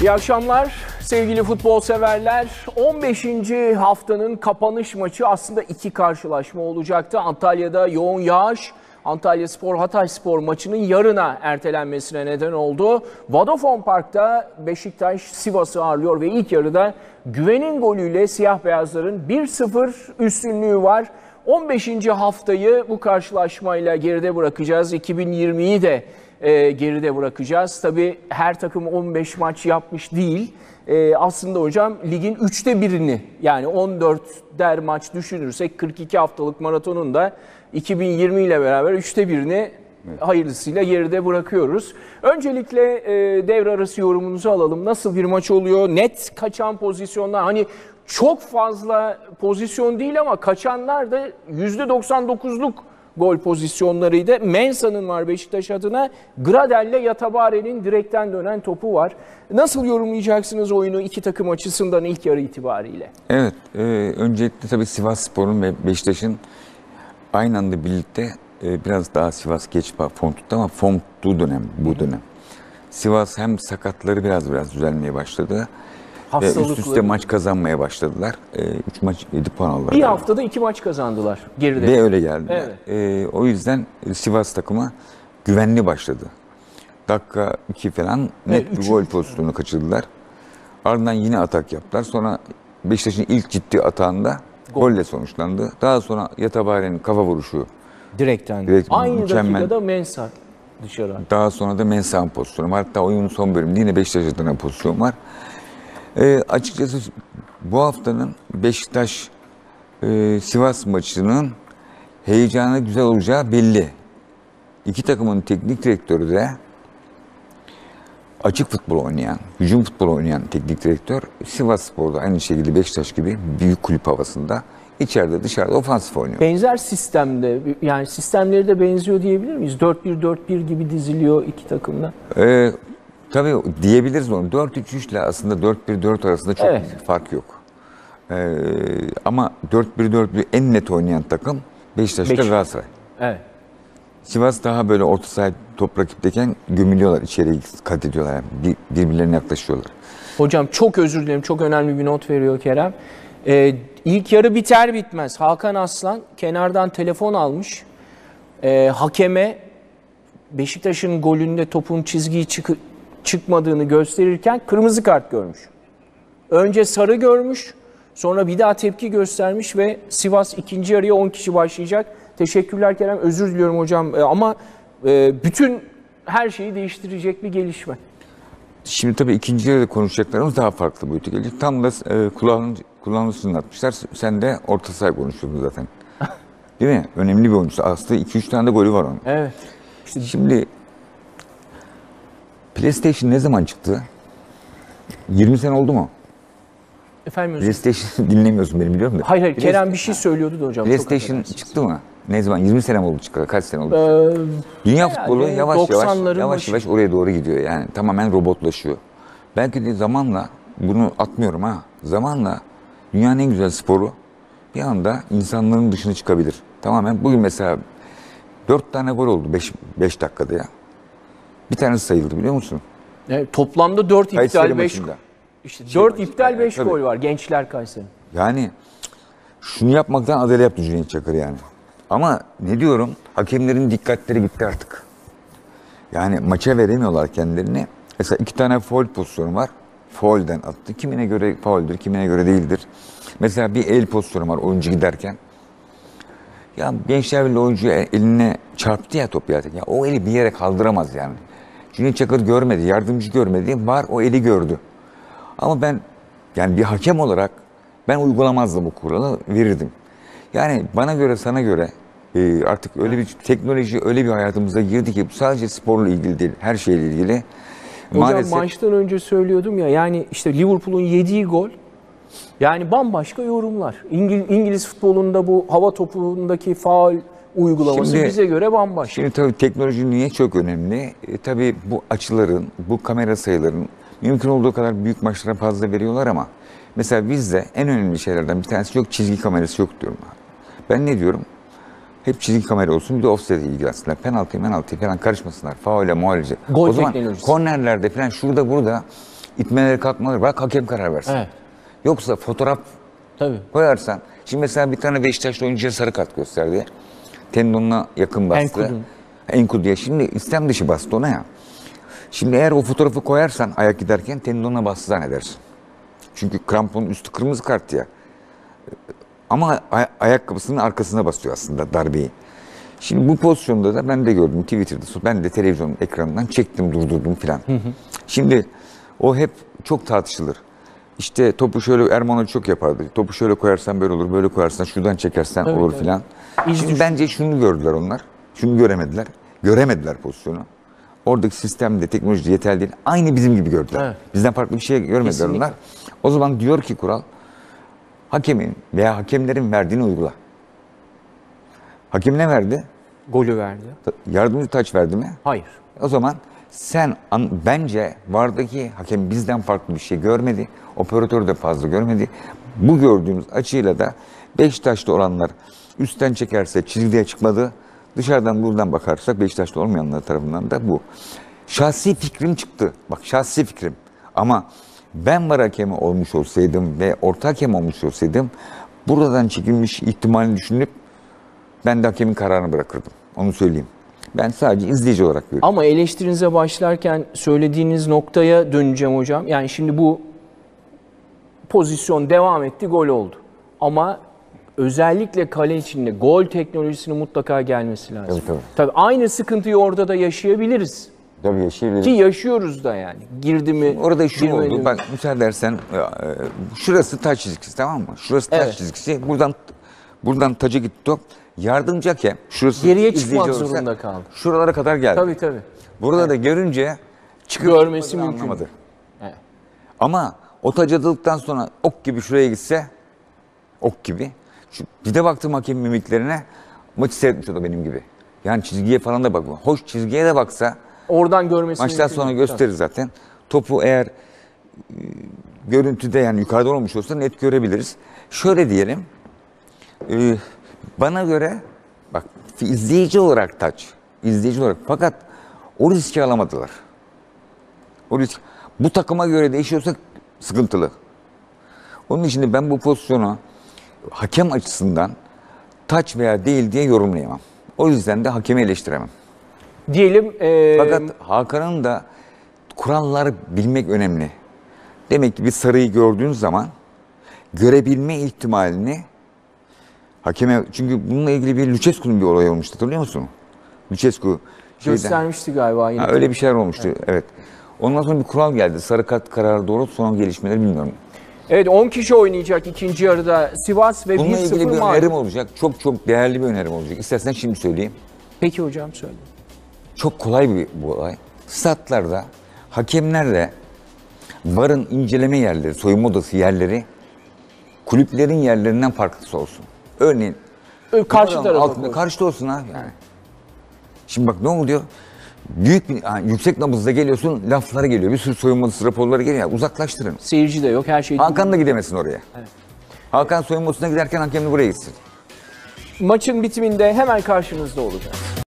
İyi akşamlar sevgili futbol severler. 15. haftanın kapanış maçı aslında iki karşılaşma olacaktı. Antalya'da yoğun yağış Antalya Spor Hatay Spor maçının yarına ertelenmesine neden oldu. Vodafone Park'ta Beşiktaş Sivas'ı ağırlıyor ve ilk yarıda güvenin golüyle siyah beyazların 1-0 üstünlüğü var. 15. haftayı bu karşılaşmayla geride bırakacağız. 2020'yi de e, geride bırakacağız. Tabii her takım 15 maç yapmış değil. E, aslında hocam ligin üçte birini yani 14 der maç düşünürsek 42 haftalık maratonun da 2020 ile beraber üçte birini hayırlısıyla geride bırakıyoruz. Öncelikle e, devre arası yorumunuzu alalım. Nasıl bir maç oluyor? Net kaçan pozisyonlar hani çok fazla pozisyon değil ama kaçanlar da %99'luk gol pozisyonlarıydı. Mensah'ın var Beşiktaş adına. Gradel'le Yatabare'nin direkten dönen topu var. Nasıl yorumlayacaksınız oyunu iki takım açısından ilk yarı itibariyle? Evet, e, öncelikle tabii Sivas Spor'un ve Beşiktaş'ın aynı anda birlikte e, biraz daha Sivas geç form tuttu ama form tuttuğu dönem bu dönem. Sivas hem sakatları biraz biraz düzelmeye başladı. Ve üst üste maç kazanmaya başladılar. 3 maç 7 puan aldılar. Bir haftada iki maç kazandılar geride. Ve öyle geldiler. Evet. E, o yüzden Sivas takımı güvenli başladı. Dakika 2 falan net Evet, bir üç- gol pozisyonu kaçırdılar. Ardından yine atak yaptılar. Sonra Beşiktaş'ın ilk ciddi atağında golle sonuçlandı. Daha sonra Yatabare'nin kafa vuruşu. Direkten. Direkt Aynı mükemmel. dakikada Mensah dışarı. Daha sonra da Mensah'ın pozisyonu var. Hatta oyunun son bölümünde yine Beşiktaş adına pozisyon var. E, açıkçası bu haftanın Beşiktaş e, Sivas maçının heyecanı güzel olacağı belli. İki takımın teknik direktörü de açık futbol oynayan, hücum futbol oynayan teknik direktör Sivas Spor'da aynı şekilde Beşiktaş gibi büyük kulüp havasında içeride dışarıda ofansif oynuyor. Benzer sistemde yani sistemleri de benziyor diyebilir miyiz? 4-1-4-1 gibi diziliyor iki takımda. Ee, tabii diyebiliriz onu. 4-3-3 ile aslında 4-1-4 arasında çok Evet. fark yok. Ee, ama 4-1-4-1 en net oynayan takım Beşiktaş'ta Beşiktaş. Galatasaray. Evet. Sivas daha böyle orta saha top rakipteyken gömülüyorlar, içeriye kat ediyorlar. Yani bir- birbirlerine yaklaşıyorlar. Hocam çok özür dilerim. Çok önemli bir not veriyor Kerem. Ee, ilk yarı biter bitmez Hakan Aslan kenardan telefon almış. Ee, hakeme Beşiktaş'ın golünde topun çizgiyi çıkı- çıkmadığını gösterirken kırmızı kart görmüş. Önce sarı görmüş, sonra bir daha tepki göstermiş ve Sivas ikinci yarıya 10 kişi başlayacak. Teşekkürler Kerem, özür diliyorum hocam Ee, ama e, bütün her şeyi değiştirecek bir gelişme. Şimdi tabii ikinci yarıda konuşacaklarımız daha farklı boyuta gelecek. Tam da e, kulağını, kulağını sınlatmışlar. Sen de orta saha konuşuyordun zaten. Değil mi? Önemli bir oyuncu. Aslında 2-3 tane de golü var onun. Evet. Şimdi PlayStation ne zaman çıktı? 20 sene oldu mu? Efendim özür PlayStation dinlemiyorsun beni biliyorum da. Hayır hayır Kerem Play- bir şey söylüyordu da hocam. PlayStation çıktı mı? Ne zaman? 20 sene mi oldu çıkalı? Kaç sene oldu? Ee, Dünya futbolu yavaş yavaş 90'ların yavaş başı. yavaş oraya doğru gidiyor. Yani tamamen robotlaşıyor. Belki de zamanla bunu atmıyorum ha. Zamanla dünyanın en güzel sporu bir anda insanların dışına çıkabilir. Tamamen bugün mesela 4 tane gol oldu 5 5 dakikada ya. Bir tanesi sayıldı biliyor musun? evet, toplamda 4 Kayseri iptal 5 maçında. işte Şey 4 maçında iptal yani, 5 tabii. gol var Gençler Kayseri. Yani şunu yapmaktan adele yaptı Cüneyt Çakır yani. Ama ne diyorum? Hakemlerin dikkatleri gitti artık. Yani maça veremiyorlar kendilerini. Mesela iki tane foul pozisyonu var. Foul'den attı. Kimine göre fauldür, kimine göre değildir. Mesela bir el pozisyonu var oyuncu giderken. Ya Gençler Birliği oyuncu eline çarptı ya top ya. ya. O eli bir yere kaldıramaz yani. Cüneyt Çakır görmedi, yardımcı görmedi. Var o eli gördü. Ama ben yani bir hakem olarak ben uygulamazdım bu kuralı, verirdim. Yani bana göre, sana göre e, artık öyle bir teknoloji öyle bir hayatımıza girdi ki bu sadece sporla ilgili değil, her şeyle ilgili. Hocam maçtan önce söylüyordum ya yani işte Liverpool'un yediği gol yani bambaşka yorumlar. İngil- İngiliz futbolunda bu hava topundaki faul uygulaması Şimdi- bize göre bambaşka. Şimdi tabii teknoloji niye çok önemli? E, tabii bu açıların, bu kamera sayıların mümkün olduğu kadar büyük maçlara fazla veriyorlar ama mesela bizde en önemli şeylerden bir tanesi yok çizgi kamerası yok diyorum. Ben ne diyorum? Hep çizgi kamera olsun bir de offset'e ilgilensinler. Penaltı, penaltı falan karışmasınlar. Faule, muhalece. Gol o zaman kornerlerde falan şurada burada itmeleri kalkmaları bırak hakem karar versin. Evet. Yoksa fotoğraf Tabii. koyarsan, şimdi mesela bir tane Beşiktaşlı oyuncuya sarı kart gösterdi. Tendonuna yakın bastı. Enkudun. Enkudu diye. Şimdi istem dışı bastı ona ya. Şimdi eğer o fotoğrafı koyarsan ayak giderken tendonuna bastı zannedersin. Çünkü kramponun üstü kırmızı kart ya. Ama ay- ayakkabısının arkasına basıyor aslında darbeyi. Şimdi bu pozisyonda da ben de gördüm Twitter'da, ben de televizyon ekranından çektim, durdurdum filan. Şimdi o hep çok tartışılır. İşte topu şöyle Erman Hoca çok yapardı. Topu şöyle koyarsan böyle olur, böyle koyarsan şuradan çekersen Evet, olur filan. İz Şimdi bence şunu gördüler onlar. Şunu göremediler. Göremediler pozisyonu. Oradaki sistemde teknoloji yeterli değil. Aynı bizim gibi gördüler. Evet. Bizden farklı bir şey görmediler Kesinlikle. onlar. O zaman diyor ki kural hakemin veya hakemlerin verdiğini uygula. Hakem ne verdi? Golü verdi. Yardımcı taç verdi mi? Hayır. O zaman sen an- bence vardaki hakem bizden farklı bir şey görmedi. Operatör de fazla görmedi. Bu gördüğümüz açıyla da Beşiktaş'ta olanlar üstten çekerse çizgiye çıkmadı. Dışarıdan buradan bakarsak Beşiktaş'ta olmayanlar tarafından da bu. Şahsi fikrim çıktı. Bak şahsi fikrim. Ama ben var hakemi olmuş olsaydım ve orta hakem olmuş olsaydım buradan çekilmiş ihtimalini düşünüp ben de hakemin kararını bırakırdım. Onu söyleyeyim. Ben sadece izleyici olarak görüyorum. Ama eleştirinize başlarken söylediğiniz noktaya döneceğim hocam. Yani şimdi bu pozisyon devam etti, gol oldu. Ama özellikle kale içinde gol teknolojisinin mutlaka gelmesi lazım. Tabii, tabii. Tabii aynı sıkıntıyı orada da yaşayabiliriz. Tabii yaşayabilirim. Ki yaşıyoruz da yani. Girdi mi? Orada şu girmedi oldu. mi? Bak müsaade edersen e, e, şurası taç çizgisi tamam mı? Şurası taç Evet. çizgisi. Buradan buradan taca gitti top. Yardımcı hakem şurası Geriye çıkmak olursa zorunda kaldı. Şuralara kadar geldi. Tabii tabii. Burada da görünce çıkıp Görmesi mümkün. anlamadı. Evet. Ama o taç atıldıktan sonra ok gibi şuraya gitse ok gibi. Şu, bir de baktım hakem mimiklerine maçı seyretmiş o da benim gibi. Yani çizgiye falan da bakma. Hoş çizgiye de baksa Oradan görmesi Maçtan sonra gösterir zaten. Topu eğer e, görüntüde yani yukarıdan olmuş olsa net görebiliriz. Şöyle diyelim. e, bana göre bak izleyici olarak taç. izleyici olarak fakat o riski alamadılar. O risk bu takıma göre değişiyorsa sıkıntılı. Onun için de ben bu pozisyonu hakem açısından taç veya değil diye yorumlayamam. O yüzden de hakemi eleştiremem. Diyelim e, Fakat Hakan'ın da kuralları bilmek önemli. Demek ki bir sarıyı gördüğün zaman görebilme ihtimalini hakeme çünkü bununla ilgili bir Lucescu'nun bir olay olmuştu hatırlıyor musun? Lucescu şeyden, göstermişti galiba yine. ha, öyle bir şeyler olmuştu evet. Ondan sonra bir kural geldi. Sarı kart kararı doğru son gelişmeleri bilmiyorum. Evet 10 kişi oynayacak ikinci yarıda Sivas ve Bununla ilgili 1-0 bir mağlup. önerim olacak. Çok çok değerli bir önerim olacak. İstersen şimdi söyleyeyim. Peki hocam söyle. Çok kolay bir bu olay. Statlarda hakemlerle VAR'ın inceleme yerleri, soyunma odası yerleri kulüplerin yerlerinden farklı olsun. Örneğin Ö, Karşı tarafa altında koy. karşıda olsun abi yani. Şimdi bak ne oluyor? Büyük yani yüksek nabızda geliyorsun lafları geliyor. Bir sürü soyunma odası raporları geliyor. Ya, uzaklaştırın. Seyirci de yok her şey. Hakan da gidemesin oraya. Hakan soyunma odasına giderken hakem de buraya gitsin. Maçın bitiminde hemen karşınızda olacağız.